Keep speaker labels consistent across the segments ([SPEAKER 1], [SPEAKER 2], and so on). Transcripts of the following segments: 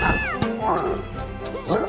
[SPEAKER 1] All right.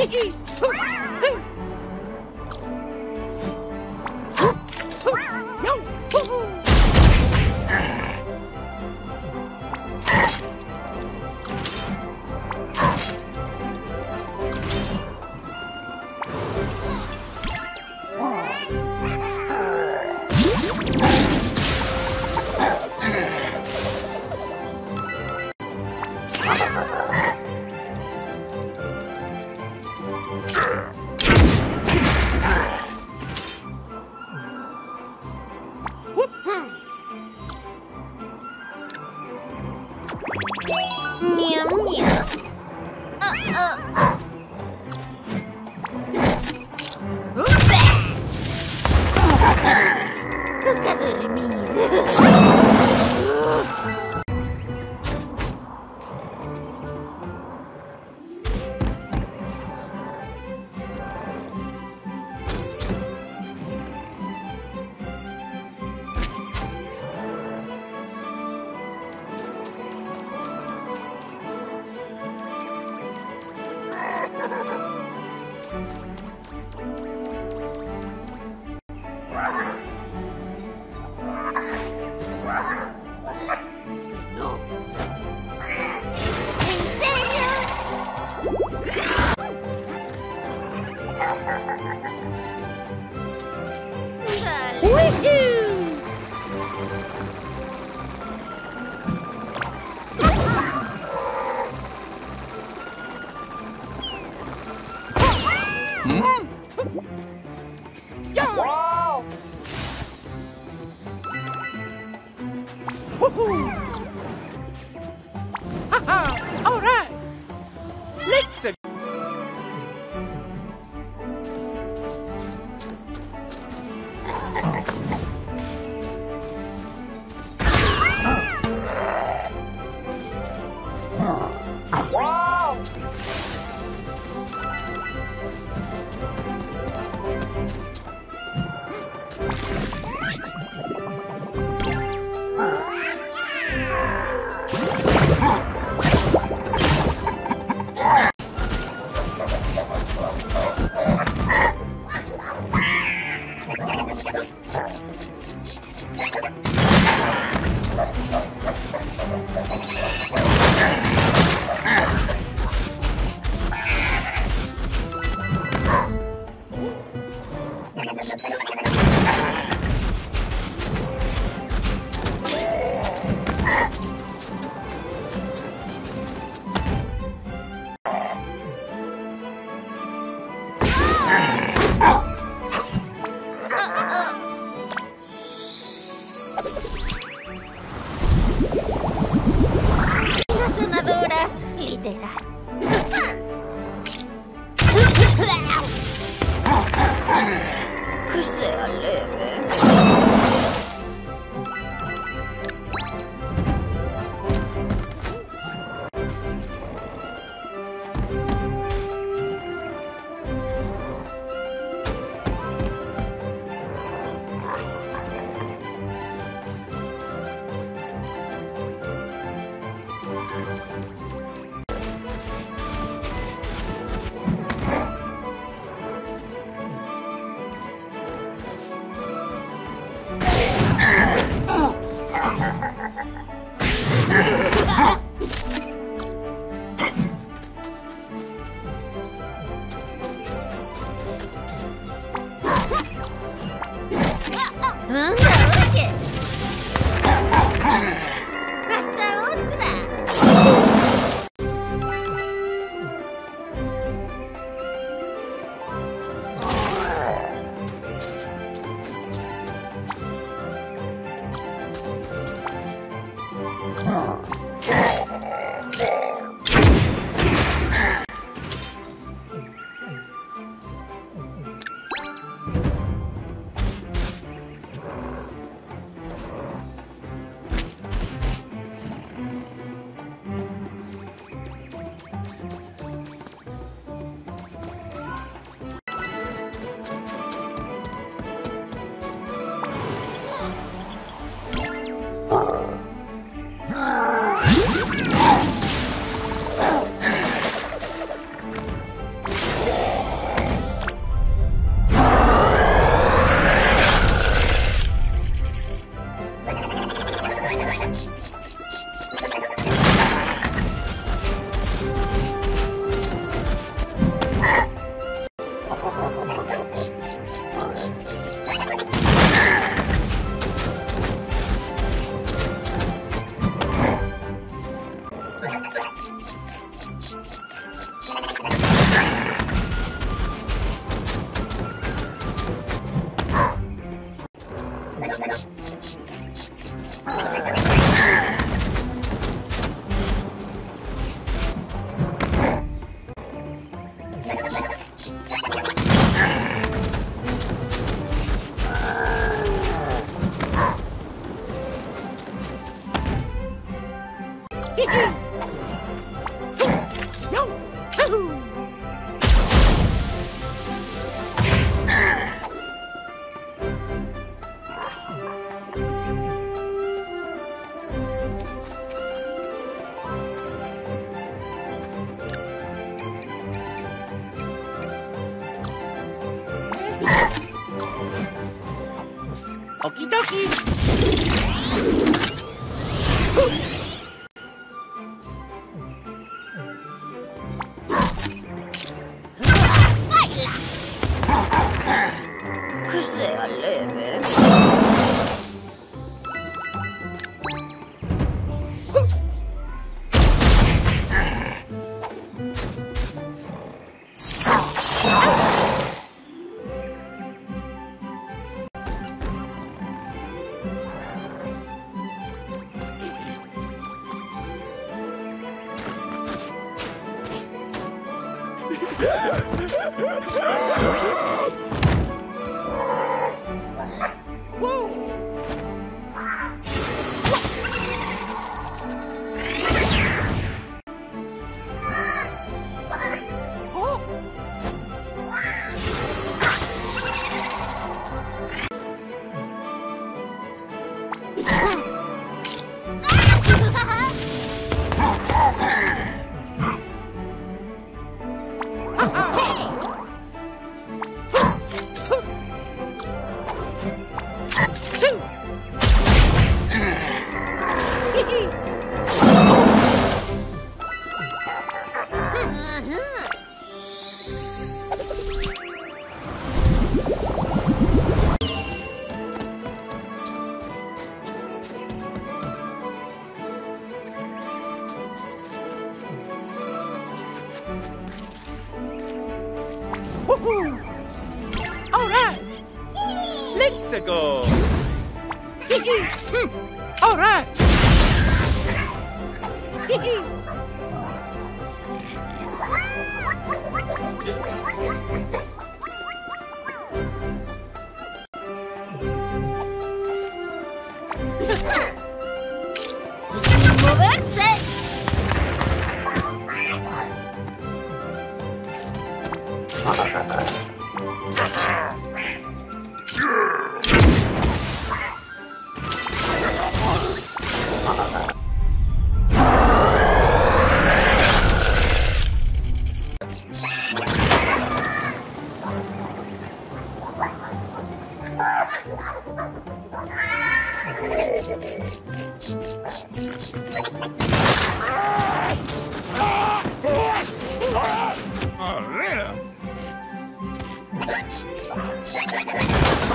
[SPEAKER 2] Meow Nunca
[SPEAKER 1] dormí. Huh?
[SPEAKER 2] like it! やった! Oh, my God. Oh, yeah. All right. Let's go. Whoosh! Yahoo!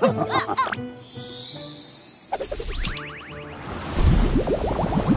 [SPEAKER 1] 哈哈。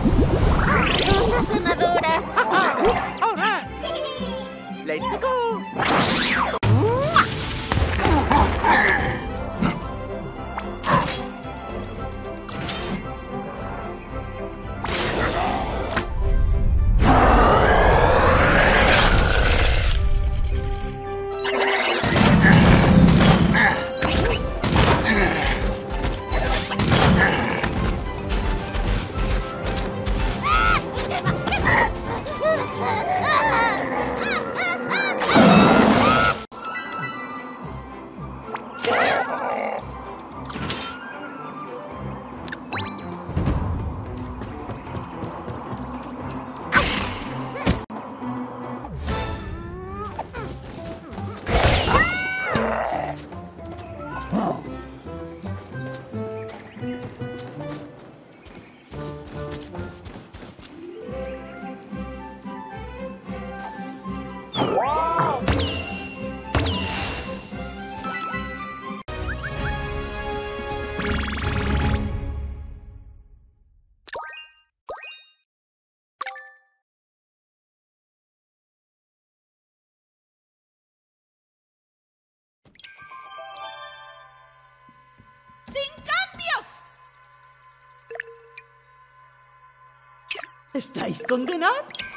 [SPEAKER 1] ¿Estáis condenados?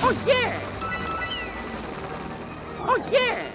[SPEAKER 1] oh yeah! Oh yeah!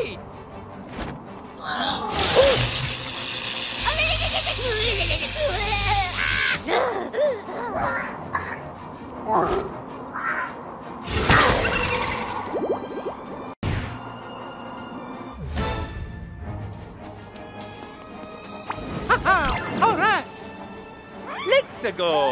[SPEAKER 1] way! All right. Let's go.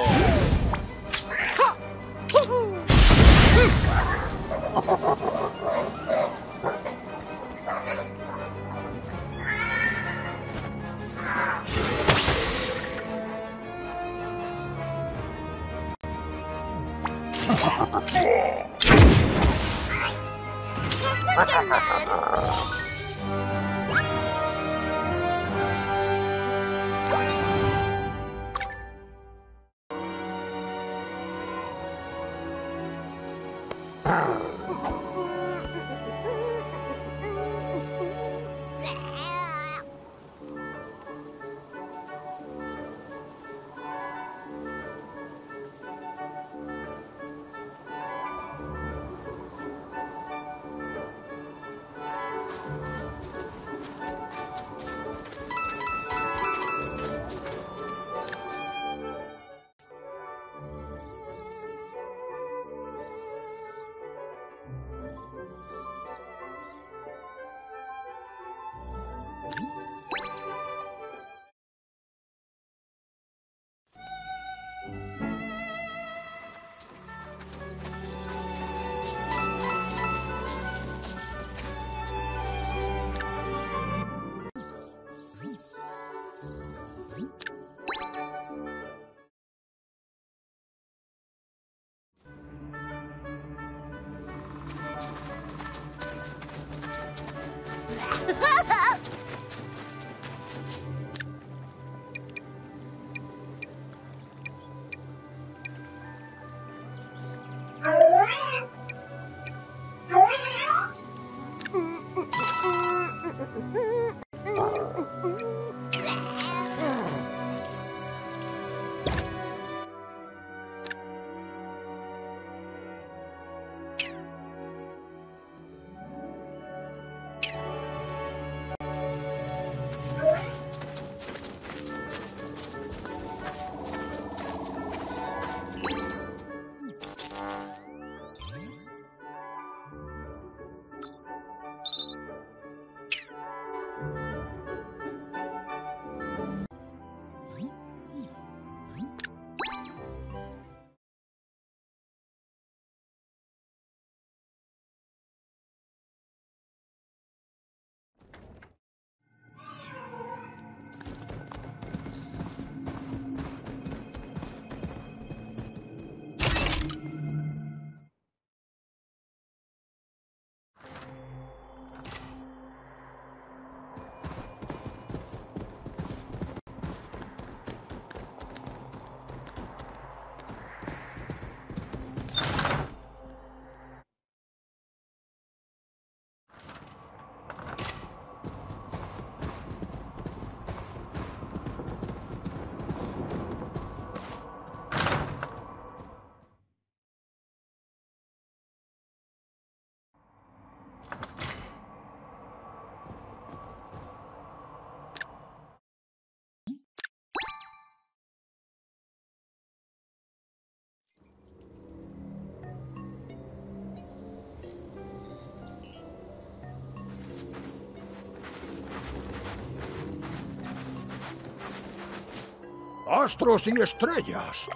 [SPEAKER 1] Astros y estrellas.